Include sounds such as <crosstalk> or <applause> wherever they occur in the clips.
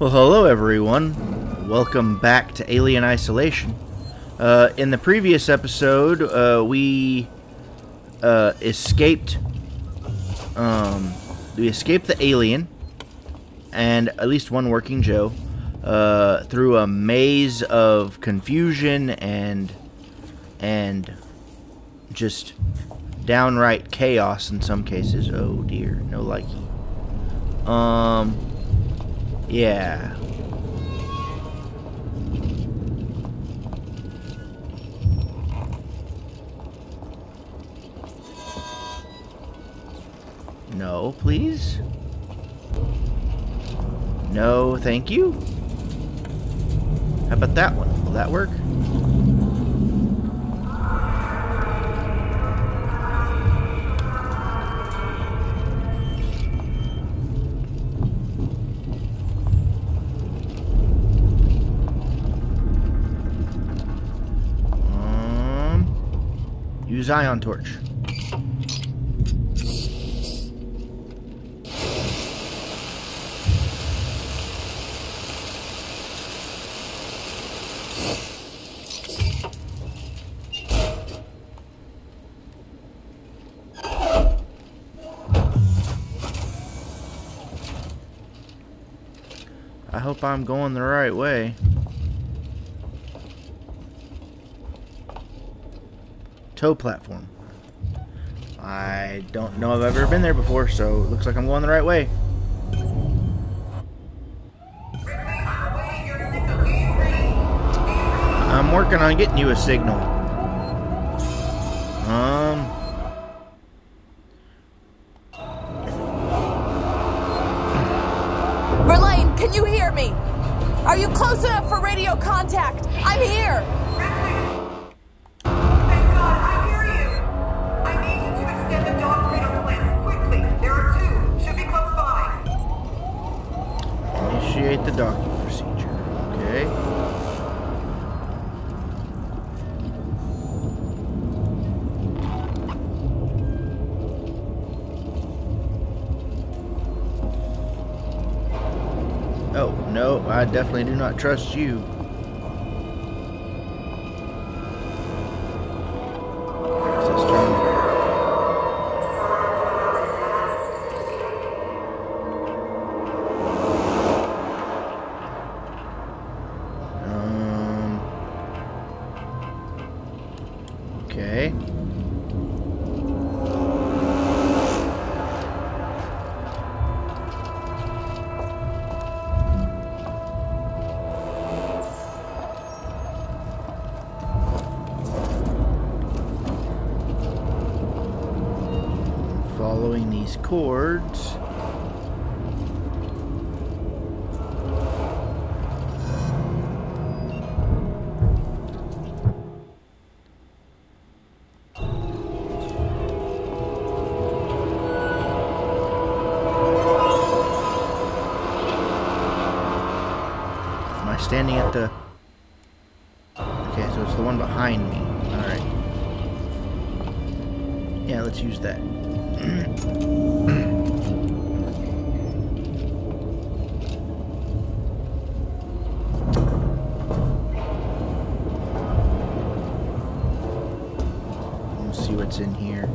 Well, hello everyone. Welcome back to Alien Isolation. Uh, in the previous episode, uh, we uh, escaped. Um, we escaped the alien and at least one working Joe uh, through a maze of confusion and and just downright chaos in some cases. Oh dear, no likey. Um, yeah. No, please. No, thank you. How about that one? Will that work? Um, use ion torch. I hope I'm going the right way. Tow platform. I don't know I've ever been there before, so it looks like I'm going the right way. I'm working on getting you a signal. Definitely do not trust you. Standing at the... Okay, so it's the one behind me. Alright. Yeah, let's use that. Let's see what's in here.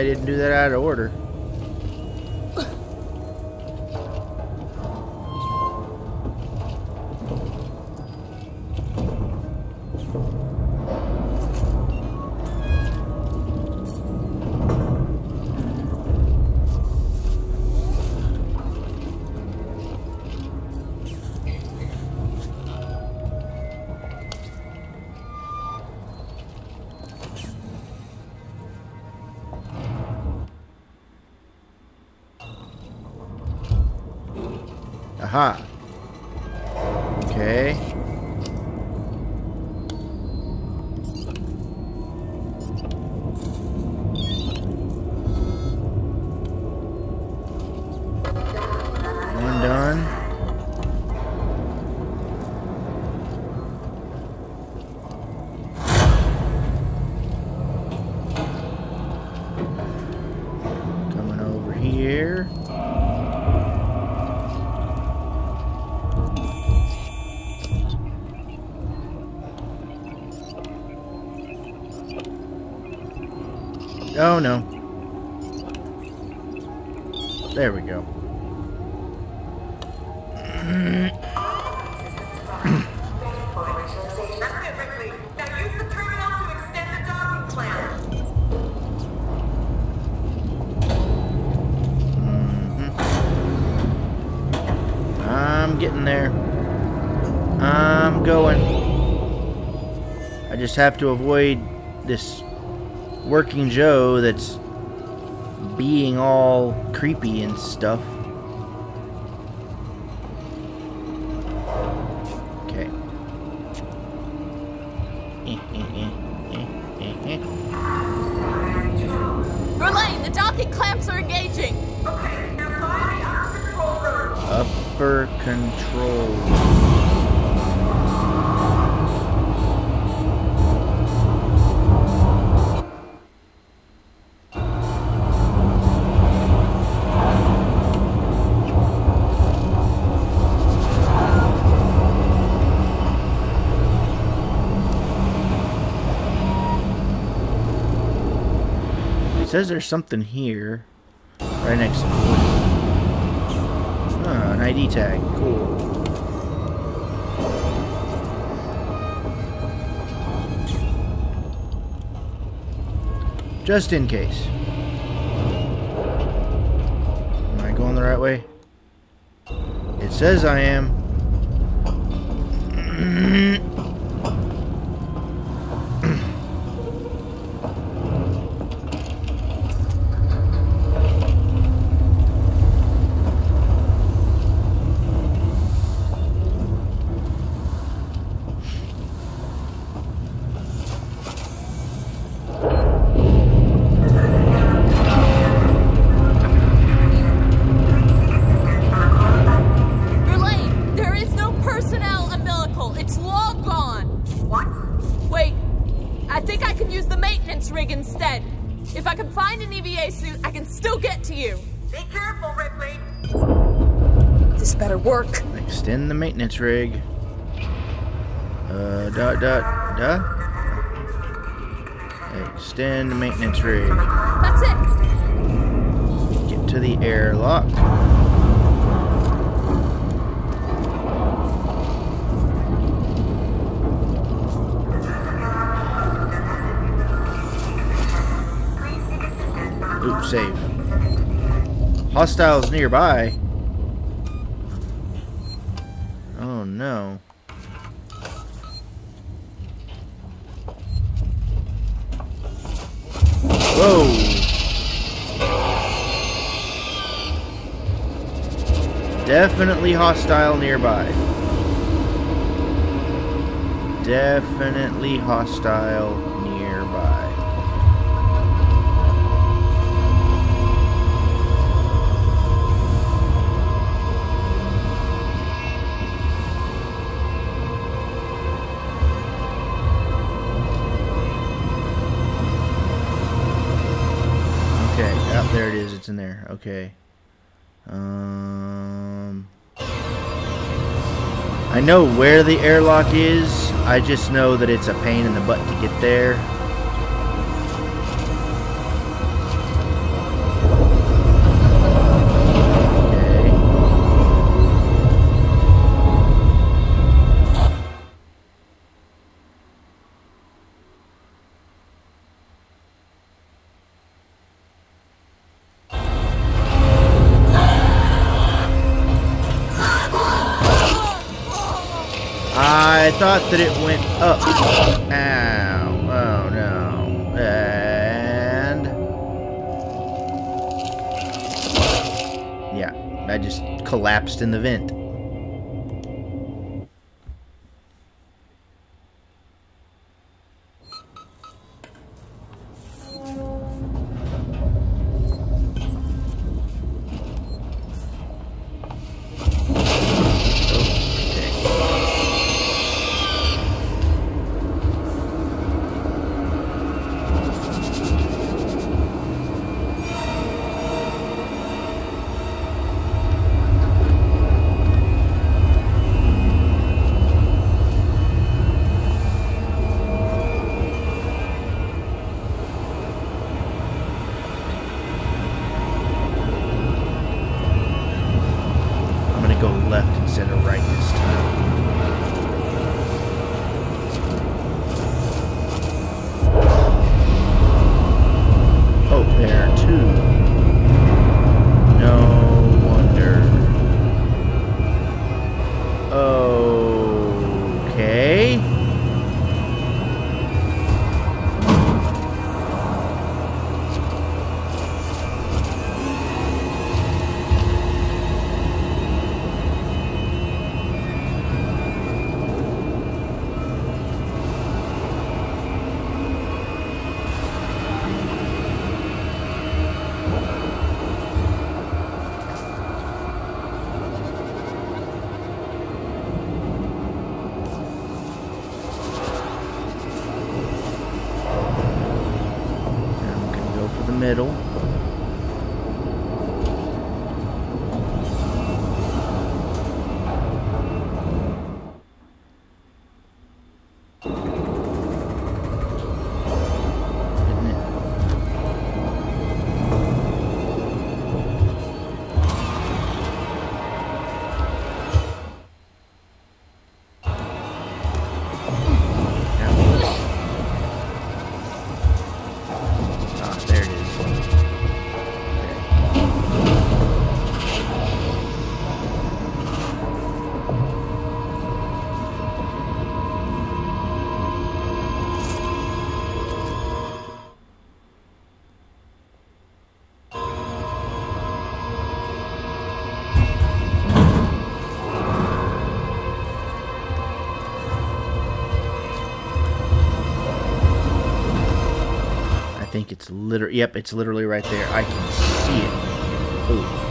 I didn't do that out of order. Just have to avoid this working Joe that's being all creepy and stuff. Says there's something here, right next to me. Ah, an ID tag. Cool. Just in case. Am I going the right way? It says I am. <clears throat> maintenance rig. Uh, dot, dot, dot. Extend maintenance rig. That's it. Get to the airlock. Oops, save. Hostiles nearby. Oh no. Whoa. Definitely hostile nearby. Definitely hostile Okay. Um, I know where the airlock is. I just know that it's a pain in the butt to get there. In the vent. It's literally, yep, it's literally right there. I can see it. Oh.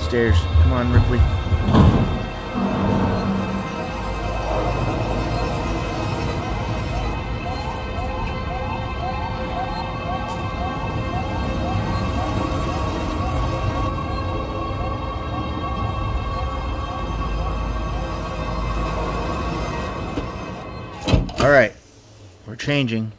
Stairs. Come on, Ripley. Changing.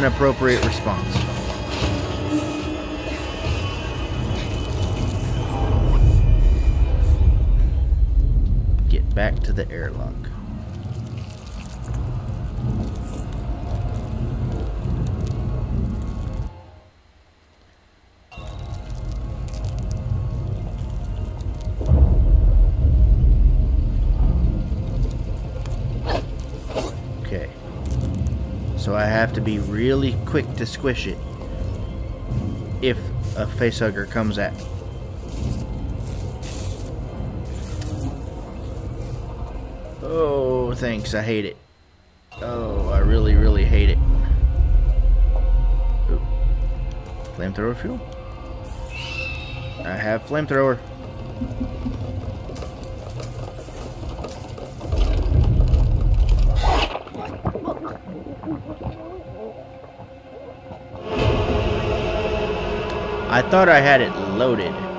An appropriate response. Get back to the airlock. Really quick to squish it if a facehugger comes at me. Oh, thanks. I hate it. Oh, I really, really hate it. Ooh. Flamethrower fuel? I have flamethrower. I thought I had it loaded.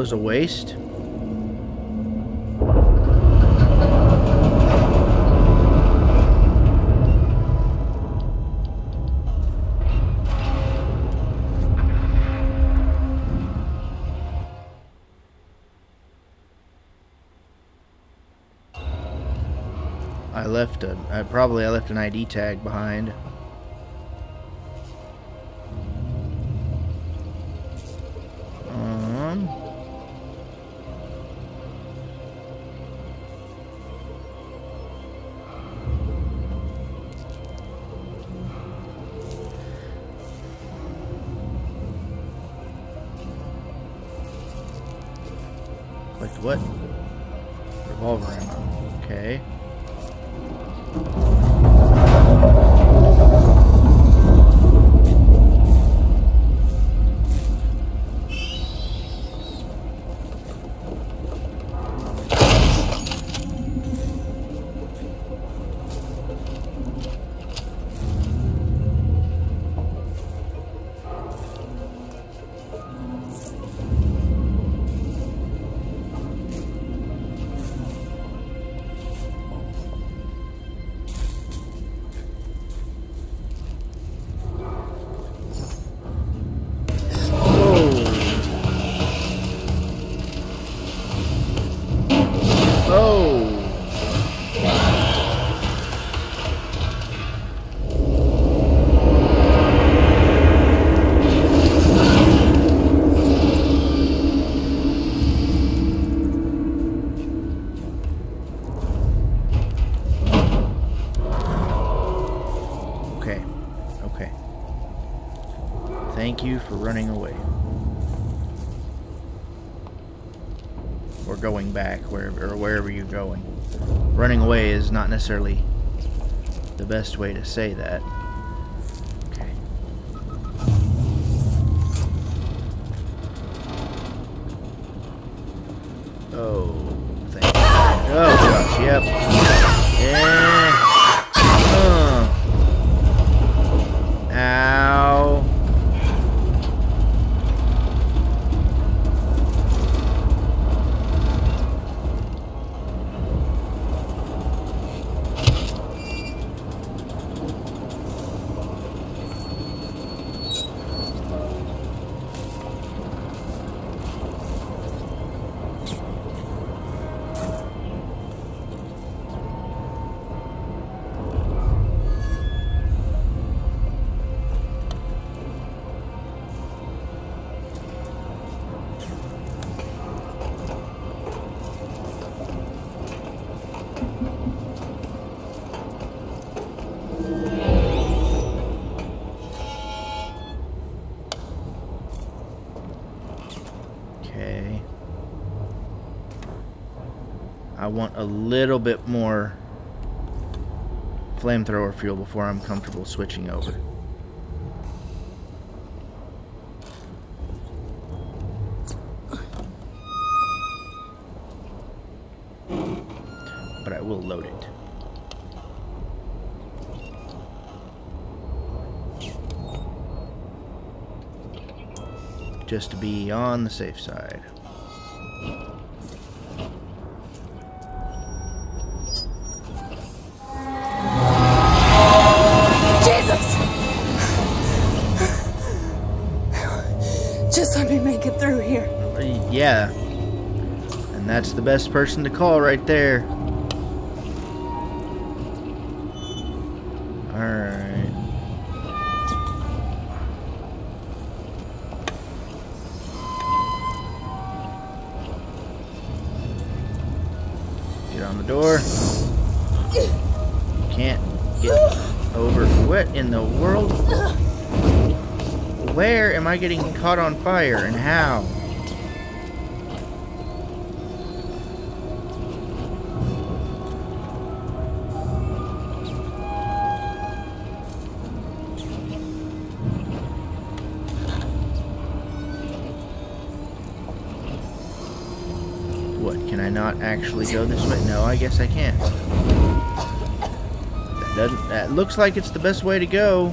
Was a waste. I left a, I probably I left an ID tag behind. Necessarily the best way to say that. Want a little bit more flamethrower fuel before I'm comfortable switching over. But I will load it. Just to be on the safe side. The best person to call right there. Alright. Get on the door. Can't get over. What in the world? Where am I getting caught on fire and how? Actually go this way? No, I guess I can't. That doesn't that looks like it's the best way to go.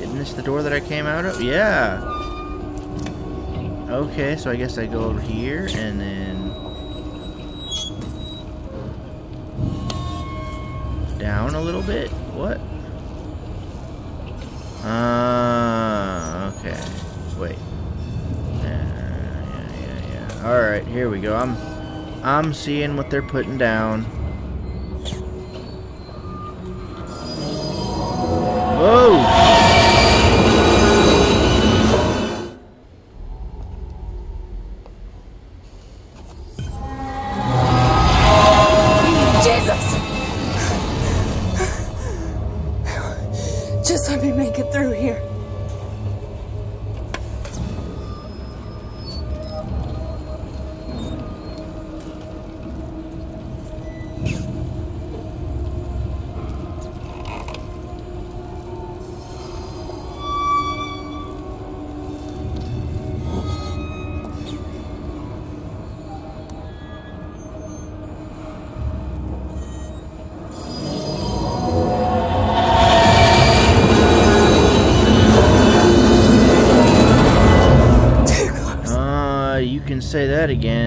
Isn't this the door that I came out of? Yeah. Okay, so I guess I go over here and then down a little bit? What? Uh, okay. Wait. Yeah, yeah, yeah, yeah. All right, here we go. I'm, I'm seeing what they're putting down. That again.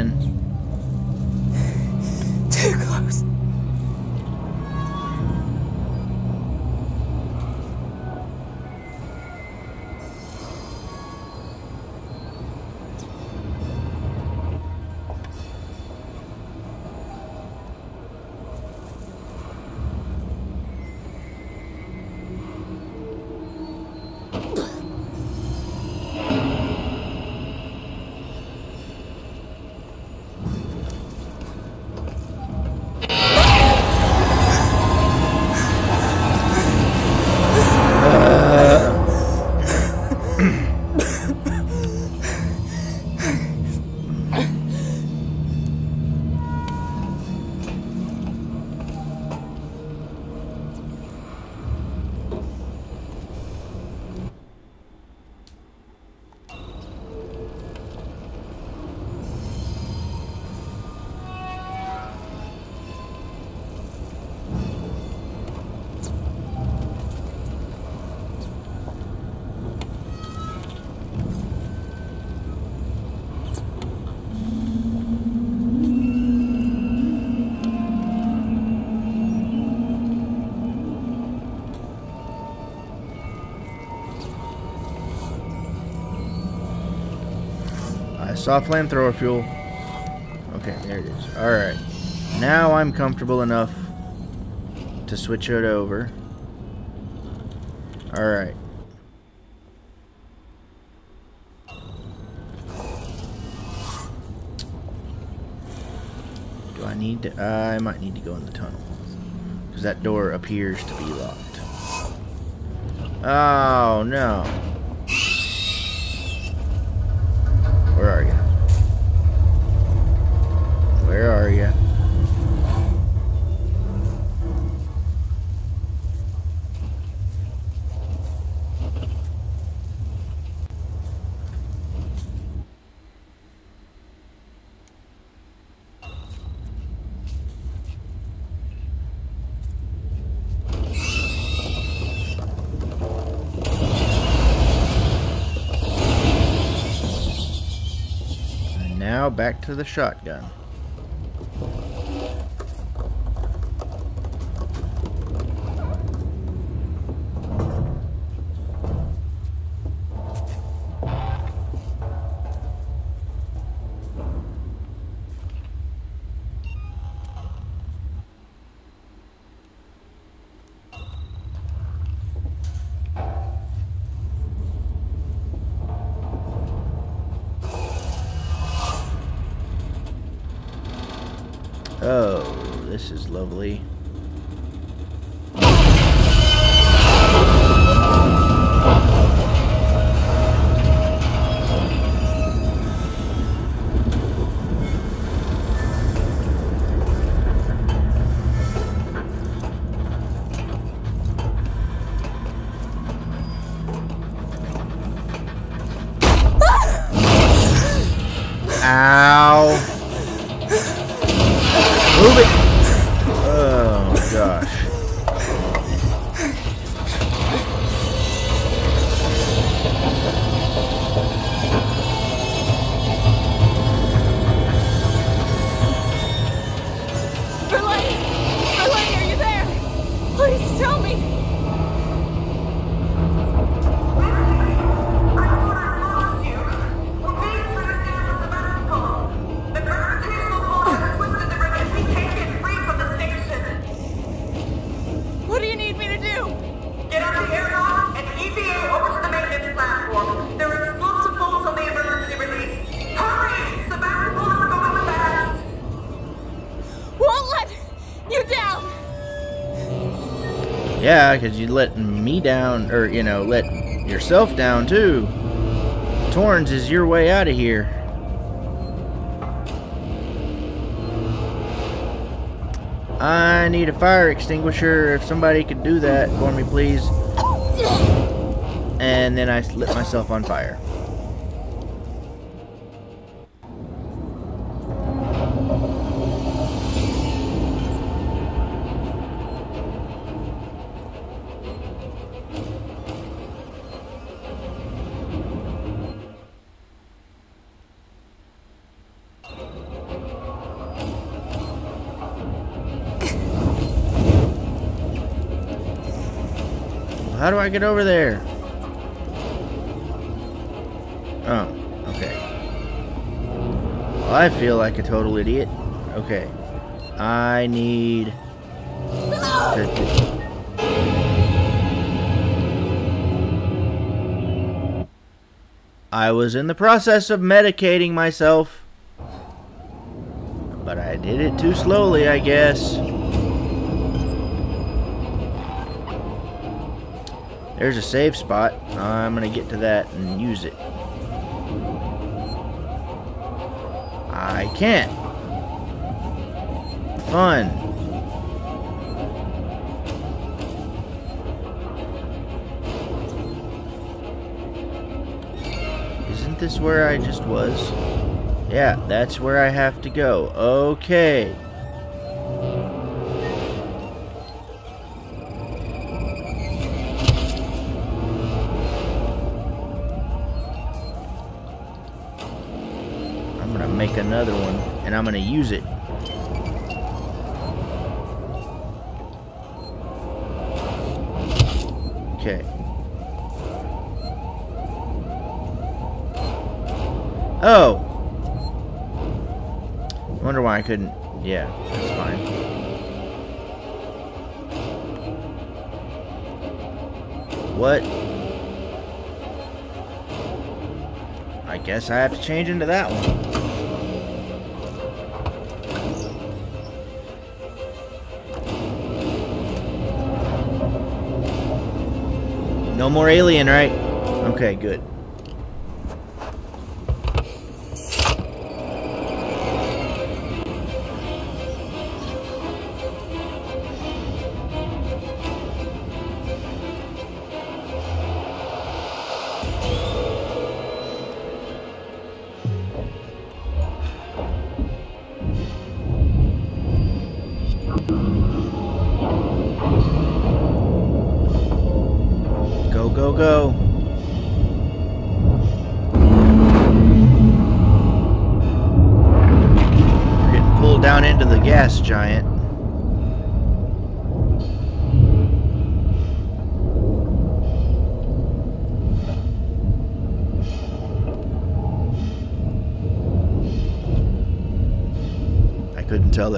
Saw flamethrower fuel. Okay, there it is. Alright. Now I'm comfortable enough to switch it over. Alright. Do I need to? I might need to go in the tunnel. Because that door appears to be locked. Oh, no. Where are you? Where are you? And now back to the shotgun. Oh, this is lovely. Because you let me down, or, you know, let yourself down, too. Torrens is your way out of here. I need a fire extinguisher. If somebody could do that for me, please. And then I lit myself on fire. How do I get over there? Oh, okay. Well, I feel like a total idiot. Okay. I need. I was in the process of medicating myself. But I did it too slowly, I guess. There's a save spot. I'm going to get to that and use it. I can't. Fun. Isn't this where I just was? Yeah, that's where I have to go. Okay. I'm gonna use it. Okay. Oh! Wonder why I couldn't. Yeah, that's fine. What? I guess I have to change into that one. No more alien, right? Okay, good.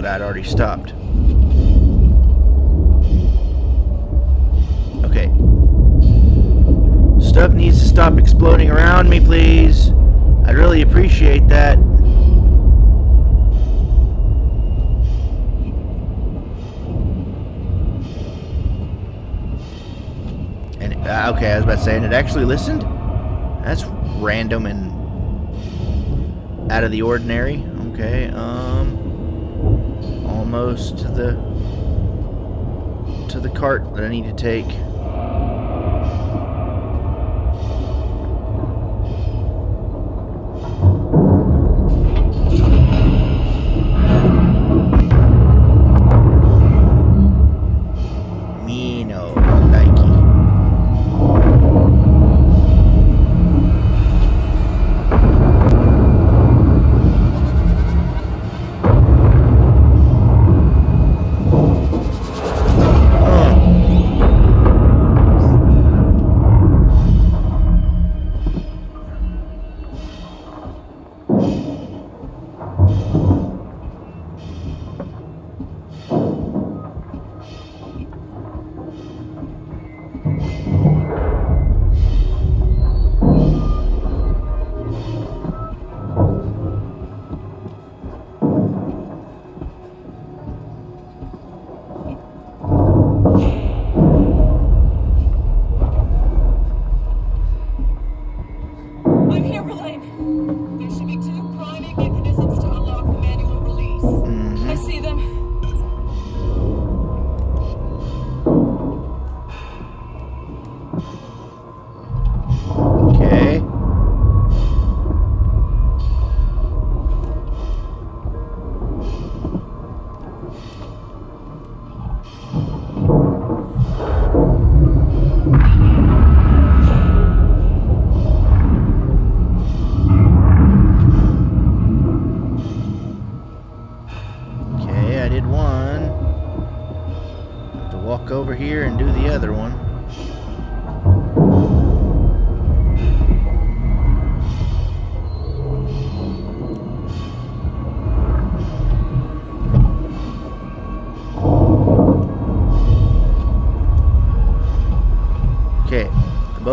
That I'd already stopped. Okay. Stuff needs to stop exploding around me, please. I'd really appreciate that. And uh, okay, I was about to say, and it actually listened. That's random and out of the ordinary. Okay, um, almost to the to the cart that I need to take.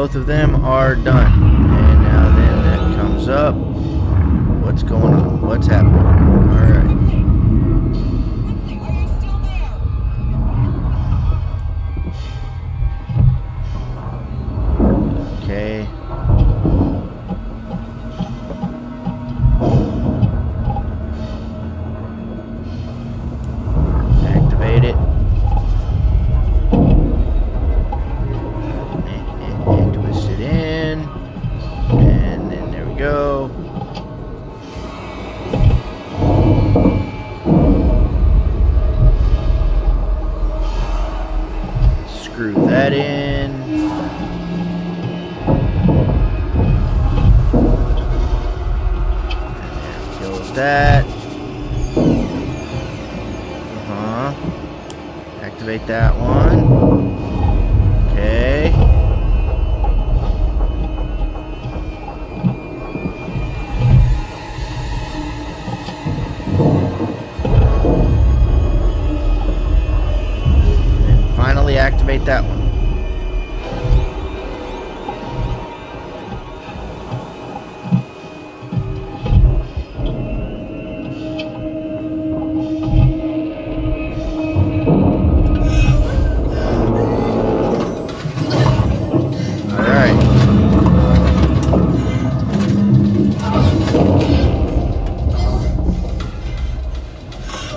Both of them are done. And now then that comes up. What's going on? What's happening? Alright. Activate that one.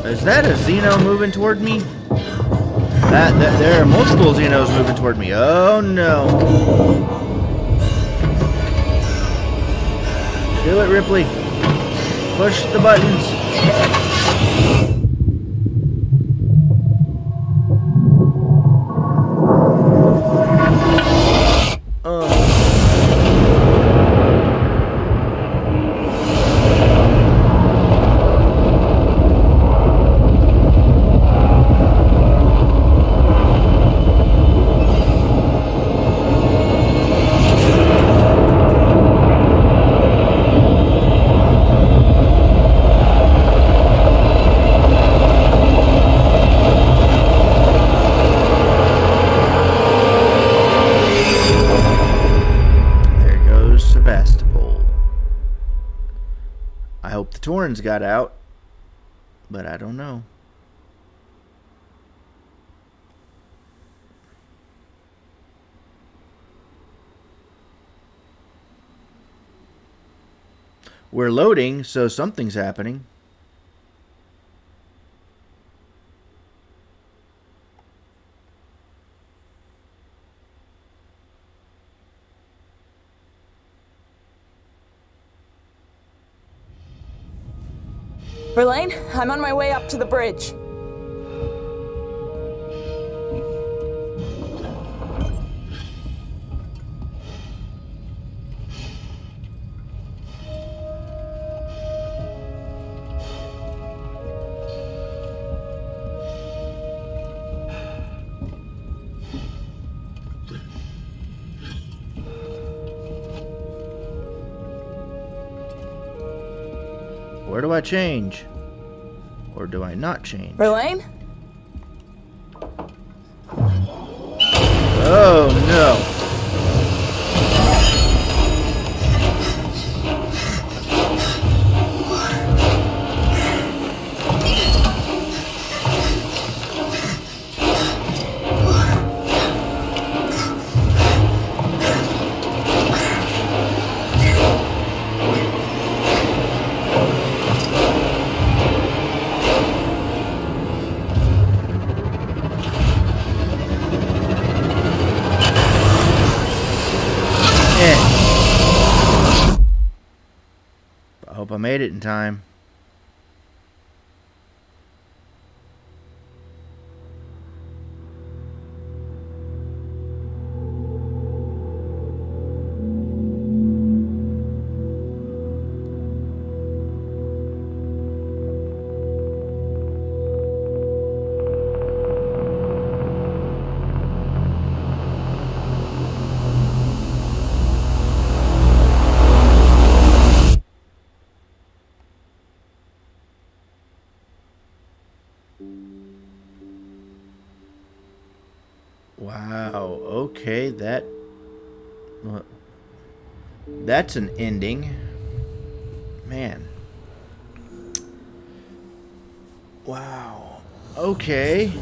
Is that a Xeno moving toward me? That, that there are multiple Xenos moving toward me. Oh no. Do it, Ripley. Push the buttons. Torrens got out, but I don't know. We're loading, so something's happening. Verlaine, I'm on my way up to the bridge. Where do I change? Or do I not change? Verlaine? Oh no. In time. Okay, that. What? That's an ending. Man. Wow. Okay.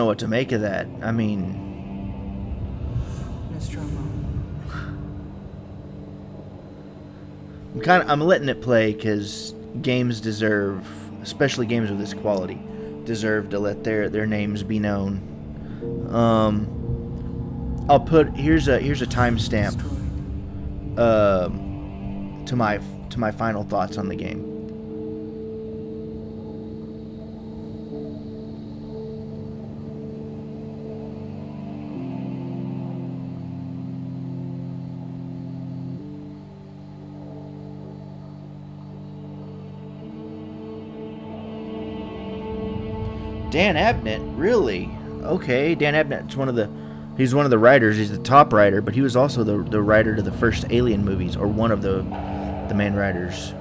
Know what to make of that. I mean, I'm kind of I'm letting it play because games deserve, especially games of this quality, deserve to let their their names be known. Um, I'll put here's a here's a timestamp um, to my to my final thoughts on the game. Dan Abnett, really? Okay, Dan Abnett's one of the he's one of the writers. He's the top writer, but he was also the the writer to the first Alien movies, or one of the the main writers.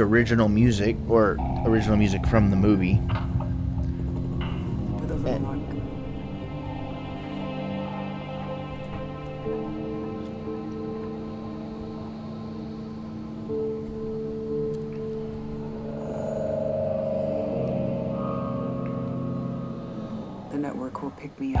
Original music or original music from the movie. The network will pick me up.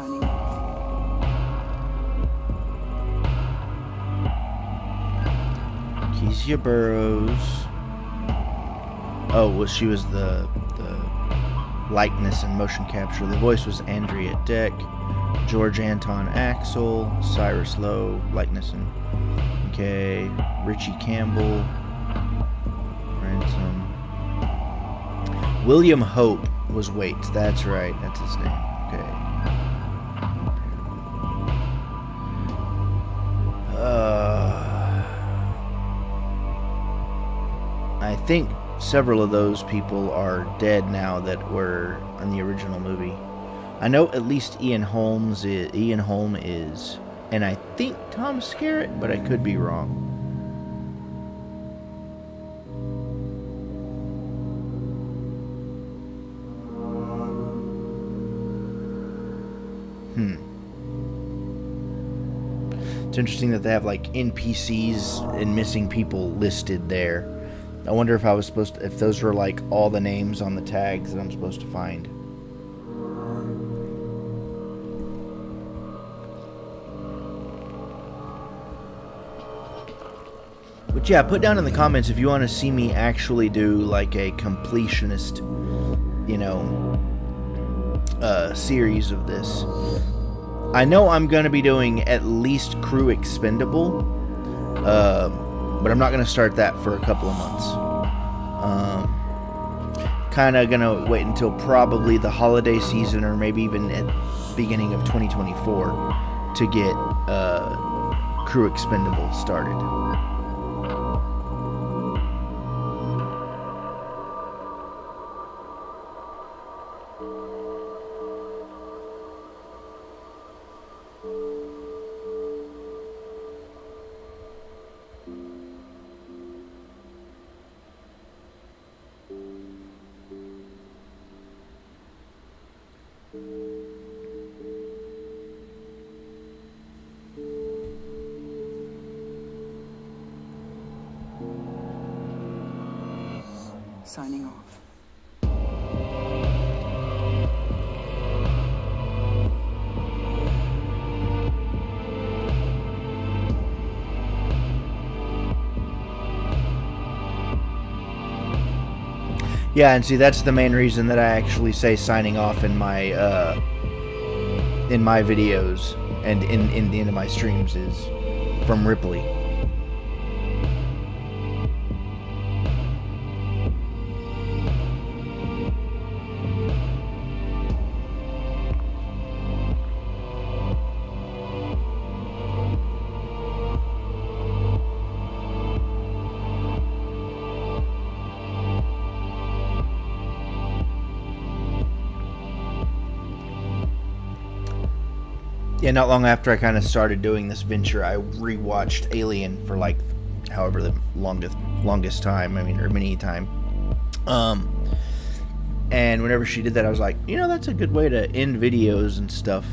Signing off. Kezia Burrows. Oh, well, she was the the likeness and motion capture. The voice was Andrea Deck, George Anton Axel, Cyrus Lowe, likeness and okay, Richie Campbell, Ransom. William Hope was Wait. That's right. That's his name. Think several of those people are dead now that were in the original movie. I know at least Ian Holmes is, Ian Holm is, and I think Tom Skerritt, but I could be wrong. Hmm. It's interesting that they have like NPCs and missing people listed there. I wonder if I was supposed to, if those were like all the names on the tags that I'm supposed to find. But yeah, put down in the comments if you want to see me actually do like a completionist, you know, uh, series of this. I know I'm going to be doing at least Crew Expendable. Uh, but I'm not going to start that for a couple of months. Um, kind of going to wait until probably the holiday season or maybe even at the beginning of 2024 to get uh, Crew Expendable started. Yeah, and see that's the main reason that I actually say signing off in my uh, in my videos and in in the end of my streams is from Ripley. Yeah, not long after I kind of started doing this venture, I rewatched Alien for like however the longest longest time. I mean, or many time. Um, and whenever she did that, I was like, you know, that's a good way to end videos and stuff.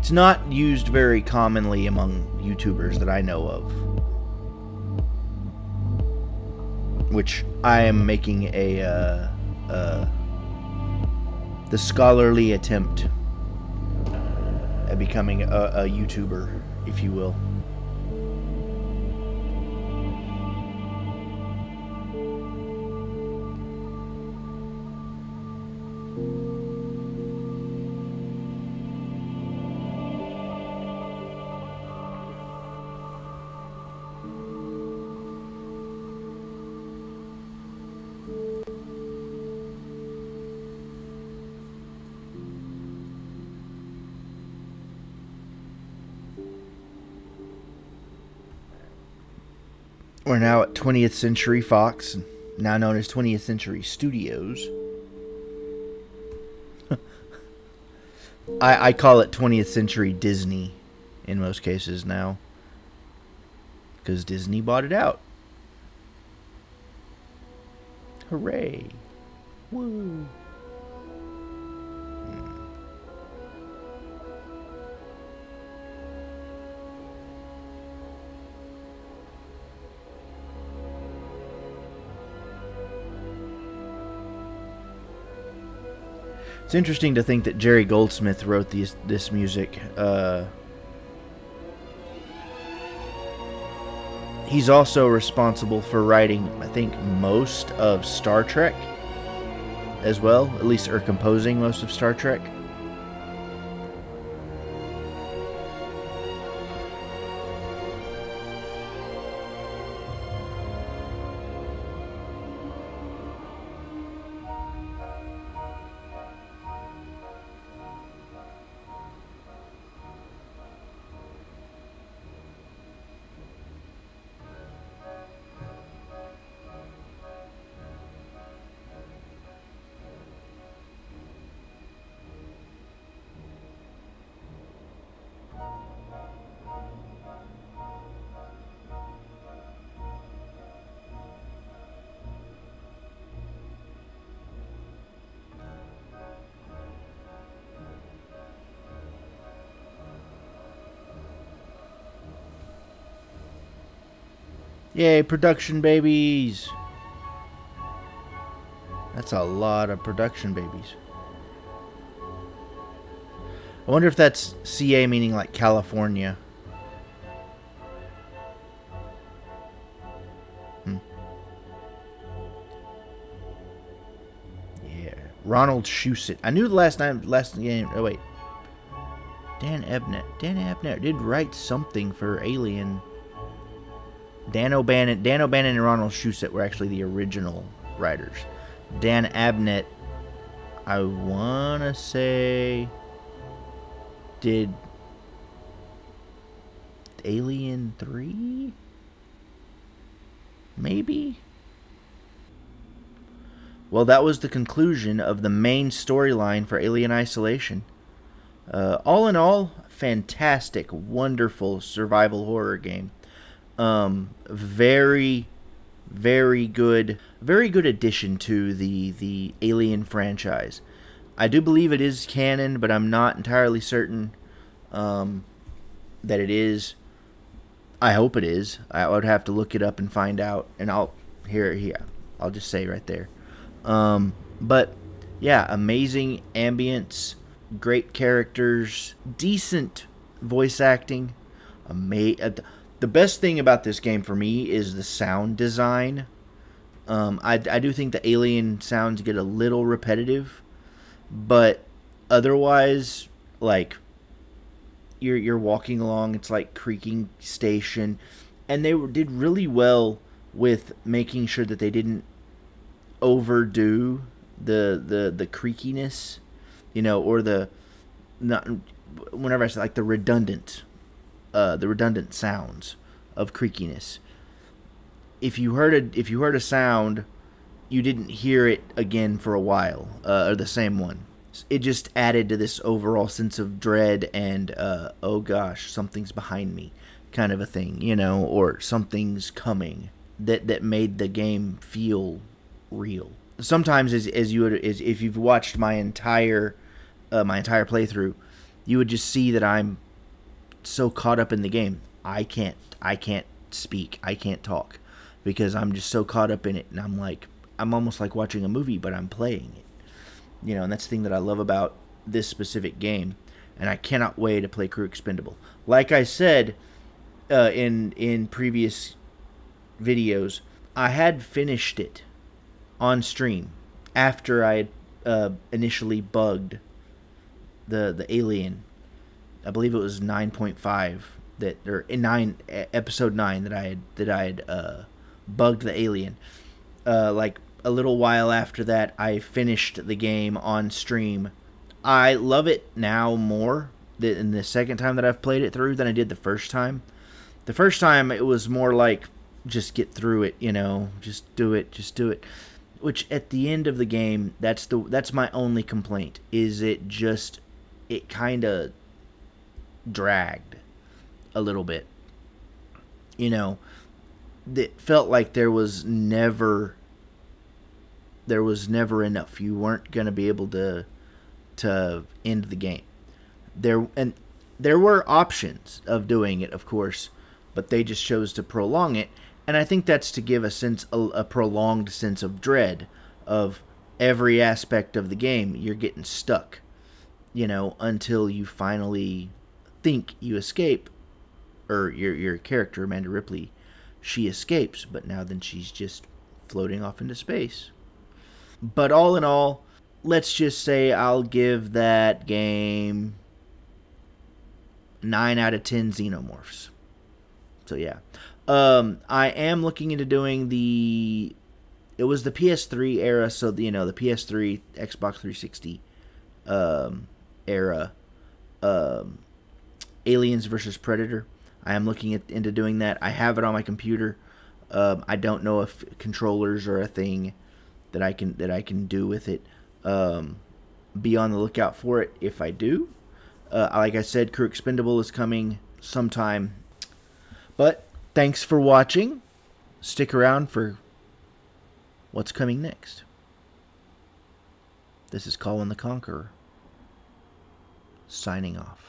It's not used very commonly among YouTubers that I know of. Which I am making a uh, uh, the scholarly attempt at becoming a, a YouTuber, if you will. 20th Century Fox, now known as 20th Century Studios. <laughs> I, I call it 20th Century Disney in most cases now. Because Disney bought it out. Hooray. Woo. It's interesting to think that Jerry Goldsmith wrote these this music. Uh, he's also responsible for writing, I think, most of Star Trek as well, at least or composing most of Star Trek. Yay, production babies! That's a lot of production babies. I wonder if that's CA meaning like California. Hmm. Yeah, Ronald Shusett. I knew the last time, last game. Oh wait, Dan Abnett. Dan Abnett did write something for Alien. Dan O'Bannon, Dan O'Bannon and Ronald Shusett were actually the original writers. Dan Abnett, I wanna say, did Alien Three, maybe. Well, that was the conclusion of the main storyline for Alien Isolation. Uh, all in all, fantastic, wonderful survival horror game. Um, very, very good, very good addition to the the Alien franchise. I do believe it is canon, but I'm not entirely certain um, that it is. I hope it is. I would have to look it up and find out, and I'll here here. I'll just say right there. Um, but yeah, amazing ambience, great characters, decent voice acting. Ama- the best thing about this game for me is the sound design. Um, I, I do think the alien sounds get a little repetitive, but otherwise, like you're you're walking along, it's like creaking station, and they did really well with making sure that they didn't overdo the the the creakiness, you know, or the not whenever I say like the redundant, uh, the redundant sounds of creakiness. If you heard a if you heard a sound, you didn't hear it again for a while, uh, or the same one. It just added to this overall sense of dread and uh, oh gosh, something's behind me, kind of a thing, you know, or something's coming. That that made the game feel real. Sometimes, as, as you would, as if you've watched my entire uh, my entire playthrough, you would just see that I'm so caught up in the game. I can't I can't speak. I can't talk because I'm just so caught up in it, and I'm like I'm almost like watching a movie, but I'm playing it. You know, and that's the thing that I love about this specific game, and I cannot wait to play Crew Expendable. Like I said uh, in in previous videos, I had finished it on stream after I had uh, initially bugged the the alien. I believe it was nine point five that or in nine episode nine that I had that I had uh, bugged the alien. Uh, like a little while after that, I finished the game on stream. I love it now more than the second time that I've played it through than I did the first time. The first time it was more like just get through it, you know, just do it, just do it which at the end of the game that's the that's my only complaint is it just it kind of dragged a little bit. You know it felt like there was never there was never enough. You weren't going to be able to to end the game. There and there were options of doing it of course but they just chose to prolong it. And I think that's to give a sense, a, a prolonged sense of dread of every aspect of the game. You're getting stuck, you know, until you finally think you escape, or your your character Amanda Ripley, she escapes, but now then she's just floating off into space. But all in all, let's just say I'll give that game 9 out of 10 xenomorphs. So yeah. Um, I am looking into doing the. It was the PS3 era, so you know the PS3, Xbox 360 um, era. Um, Aliens versus Predator. I am looking at, into doing that. I have it on my computer. Um, I don't know if controllers are a thing that I can that I can do with it. Um, be on the lookout for it if I do. Uh, like I said, Crew Expendable is coming sometime. But Thanks for watching. Stick around for what's coming next. This is Colwyn the Conqueror, signing off.